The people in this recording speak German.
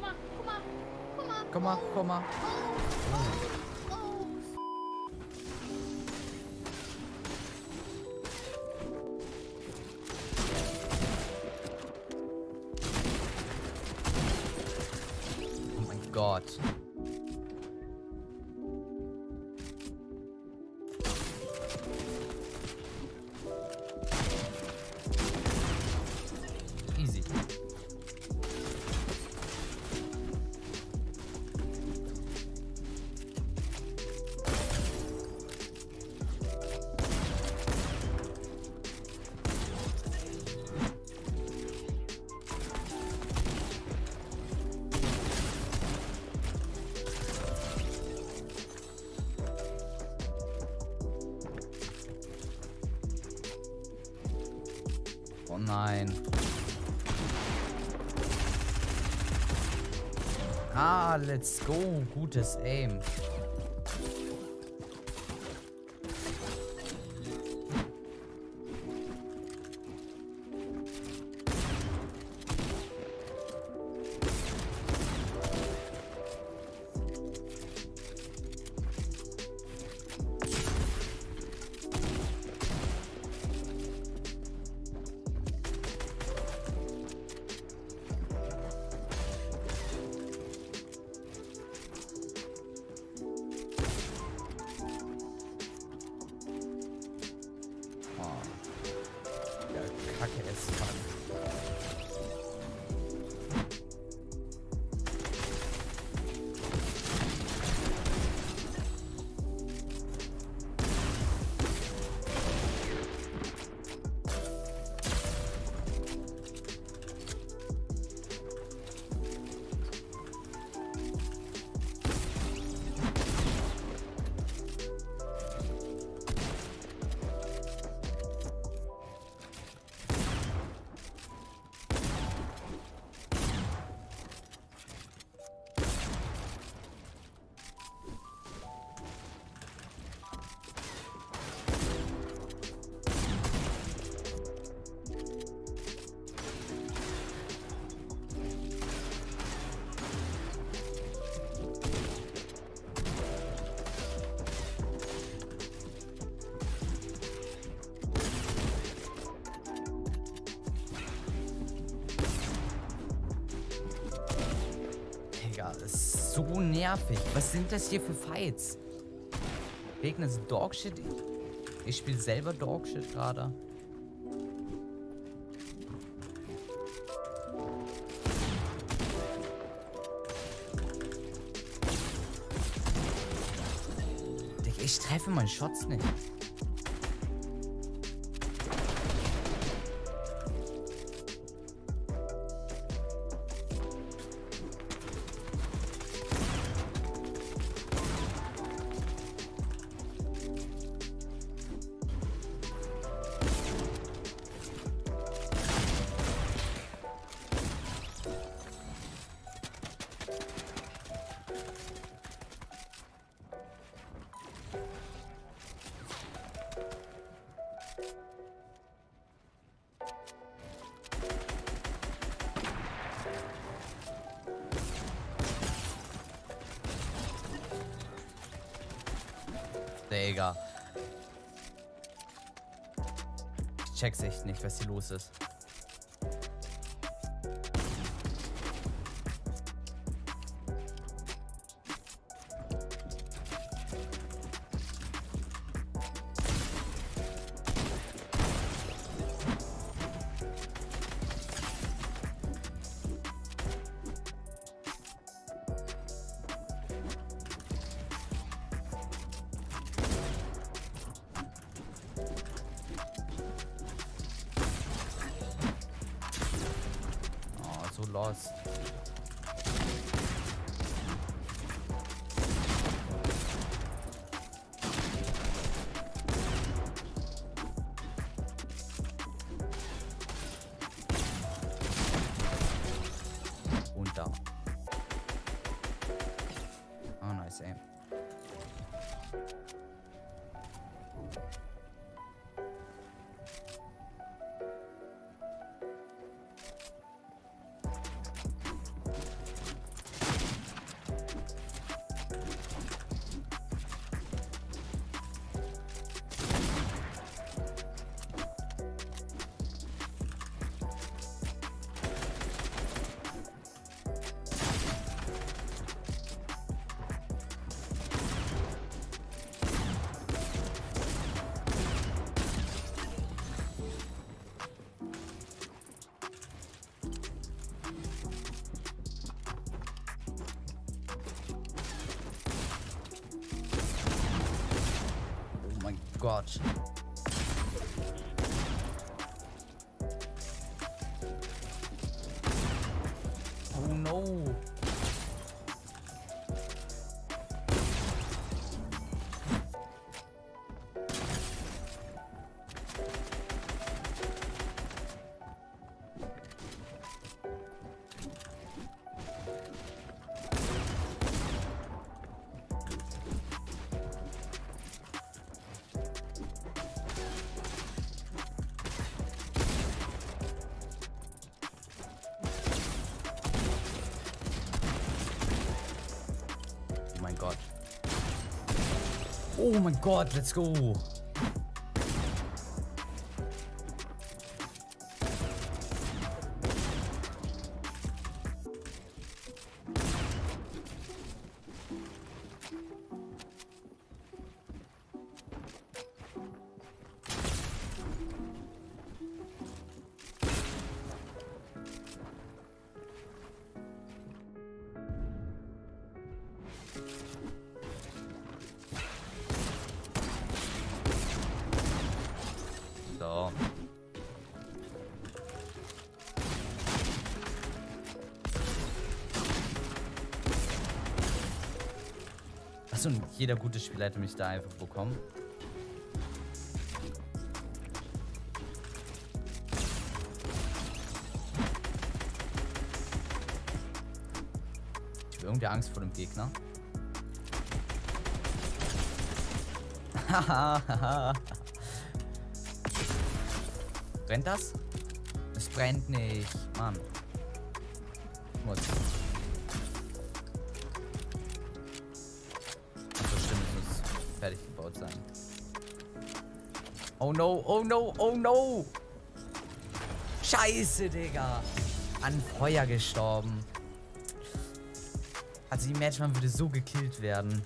mal, guck mal, guck mal, guck mal. Komm mal, komm mal. Oh, Gott. Oh nein. Ah, let's go. Gutes Aim. Digga, das ist so nervig. Was sind das hier für Fights? Gegner sind Dogshit. Ich spiele selber Dogshit gerade. Ich treffe meine Shots nicht. Digga. Ich check's echt nicht, was hier los ist. Lost. Gott. Oh no. Oh my god, let's go. So. Achso, jeder gute Spieler hätte mich da einfach bekommen. Ich habe irgendwie Angst vor dem Gegner. Hahaha. Brennt das? Es brennt nicht. Mann. Muss. So stimmt, es muss fertig gebaut sein. Oh no, oh no, oh no! Scheiße, Digga! An Feuer gestorben. Also, imagine, man würde so gekillt werden.